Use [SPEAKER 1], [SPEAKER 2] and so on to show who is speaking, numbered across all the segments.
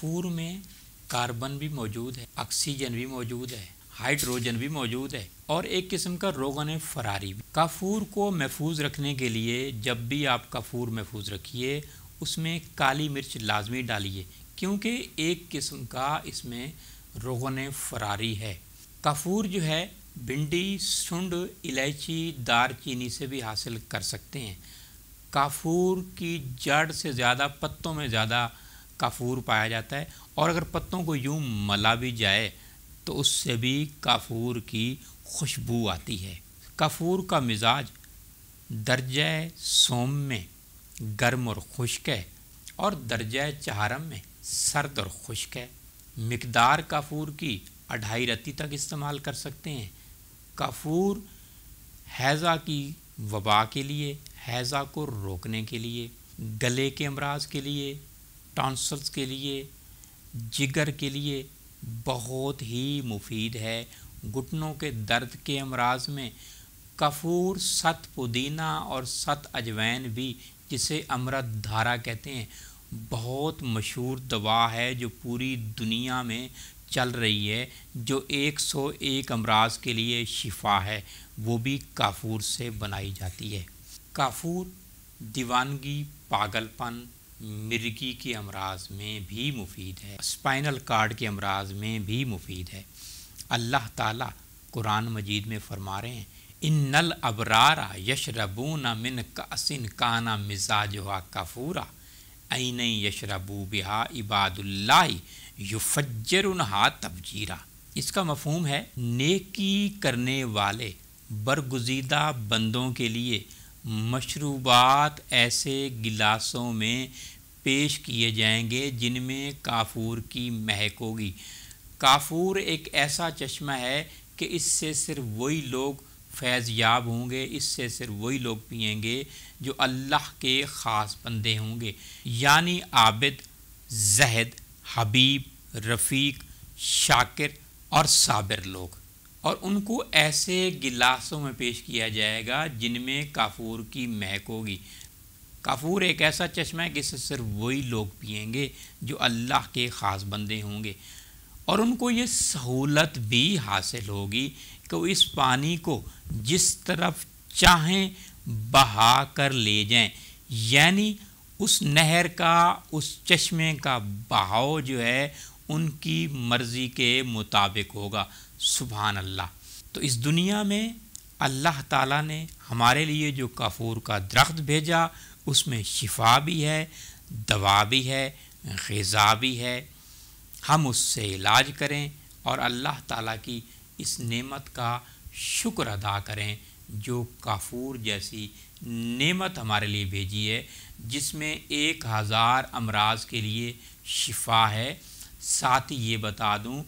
[SPEAKER 1] کافور میں کاربن بھی موجود ہے، آکسیجن بھی موجود ہے، ہائیڈروجن بھی موجود ہے اور ایک قسم کا روغن فراری بھی۔ کافور کو محفوظ رکھنے کے لیے جب بھی آپ کافور محفوظ رکھیے، اس میں کالی مرچ لازمی ڈالیے، کیونکہ ایک قسم کا اس میں روغن فراری ہے۔ کافور جو ہے، بھنڈی، سنڈ، الائچی، دار چینی سے بھی حاصل کر سکتے ہیں۔ کافور کی جڑ سے زیادہ، پتوں میں زیادہ کافور پایا جاتا ہے اور اگر پتوں کو یوں ملا بھی جائے تو اس سے بھی کافور کی خوشبو آتی ہے۔ کافور کا مزاج درجہ سوم میں گرم اور خشک ہے اور درجہ چہارم میں سرد اور خشک ہے۔ مقدار کافور کی اڑھائی رتی تک استعمال کر سکتے ہیں۔ کافور حیضہ کی وبا کے لیے، حیضہ کو روکنے کے لیے، گلے کے امراض کے لیے ٹانسلس کے لیے، جگر کے لیے بہت ہی مفید ہے۔ گھٹنوں کے درد کے امراض میں کفور، ست پودینہ اور ست اجوین بھی، جسے امرت دھارا کہتے ہیں، بہت مشہور دوا ہے جو پوری دنیا میں چل رہی ہے، جو ایک سو ایک امراض کے لیے شفا ہے۔ وہ بھی کافور سے بنائی جاتی ہے۔ کافور، دیوانگی پاگل پن مرگی کے امراض میں بھی مفید ہے اسپائنل کارڈ کے امراض میں بھی مفید ہے۔ اللہ تعالیٰ قرآن مجید میں فرما رہے ہیں، ان نل ابرارا یشربون من کاسن کانا مزاج ہوا کافورا این یشربو بہا عباد اللہ یو فجر تبجیرا۔ اس کا مفہوم ہے، نیکی کرنے والے، برگزیدہ بندوں کے لیے مشروبات ایسے گلاسوں میں پیش کیے جائیں گے جن میں کافور کی مہک ہوگی۔ کافور ایک ایسا چشمہ ہے کہ اس سے صرف وہی لوگ فیض یاب ہوں گے، اس سے صرف وہی لوگ پئیں گے جو اللہ کے خاص بندے ہوں گے۔ یعنی عابد، زہد، حبیب، رفیق، شاکر اور صابر لوگ۔ اور ان کو ایسے گلاسوں میں پیش کیا جائے گا جن میں کافور کی مہک ہوگی۔ کافور ایک ایسا چشمہ ہے کہ اسے صرف وہی لوگ پئیں گے جو اللہ کے خاص بندے ہوں گے۔ اور ان کو یہ سہولت بھی حاصل ہوگی کہ وہ اس پانی کو جس طرف چاہیں بہا کر لے جائیں۔ یعنی اس نہر کا، اس چشمے کا بہاؤ جو ہے ان کی مرضی کے مطابق ہوگا، سبحان اللہ۔ تو اس دنیا میں اللہ تعالیٰ نے ہمارے لیے جو کافور کا درخت بھیجا، اس میں شفا بھی ہے، دوا بھی ہے، غذا بھی ہے۔ ہم اس سے علاج کریں اور اللہ تعالیٰ کی اس نعمت کا شکر ادا کریں۔ جو کافور جیسی نعمت ہمارے لیے بھیجی ہے، جس میں ایک ہزار امراض کے لیے شفا ہے ساتھ ہی یہ بتا دوں،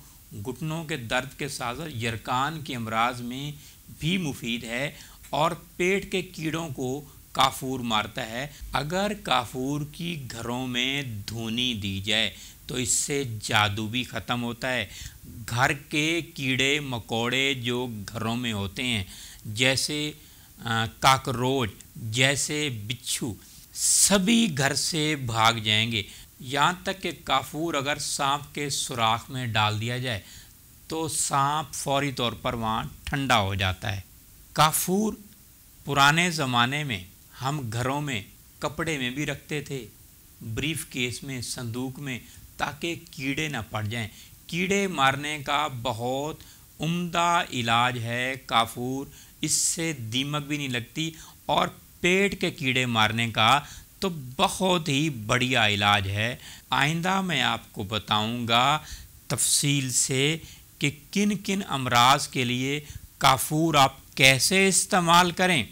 [SPEAKER 1] گھٹنوں کے درد کے ساتھ یرکان کے امراض میں بھی مفید ہے اور پیٹ کے کیڑوں کو کافور مارتا ہے۔ اگر کافور کی گھروں میں دھونی دی جائے تو اس سے جادو بھی ختم ہوتا ہے۔ گھر کے کیڑے، مکوڑے جو گھروں میں ہوتے ہیں، جیسے کاکروچ، جیسے بچھو، سبھی گھر سے بھاگ جائیں گے۔ یہاں تک کہ کافور اگر سانپ کے سوراخ میں ڈال دیا جائے تو سانپ فوری طور پر وہاں ٹھنڈا ہو جاتا ہے۔ کافور پرانے زمانے میں ہم گھروں میں کپڑے میں بھی رکھتے تھے۔ بریف کیس میں، صندوق میں، تاکہ کیڑے نہ پڑ جائیں۔ کیڑے مارنے کا بہت عمدہ علاج ہے کافور۔ اس سے دیمک بھی نہیں لگتی اور پیٹ کے کیڑے مارنے کا تو بہت ہی بڑھیا علاج ہے۔ آئندہ میں آپ کو بتاؤں گا تفصیل سے کہ کن کن امراض کے لیے کافور آپ کیسے استعمال کریں۔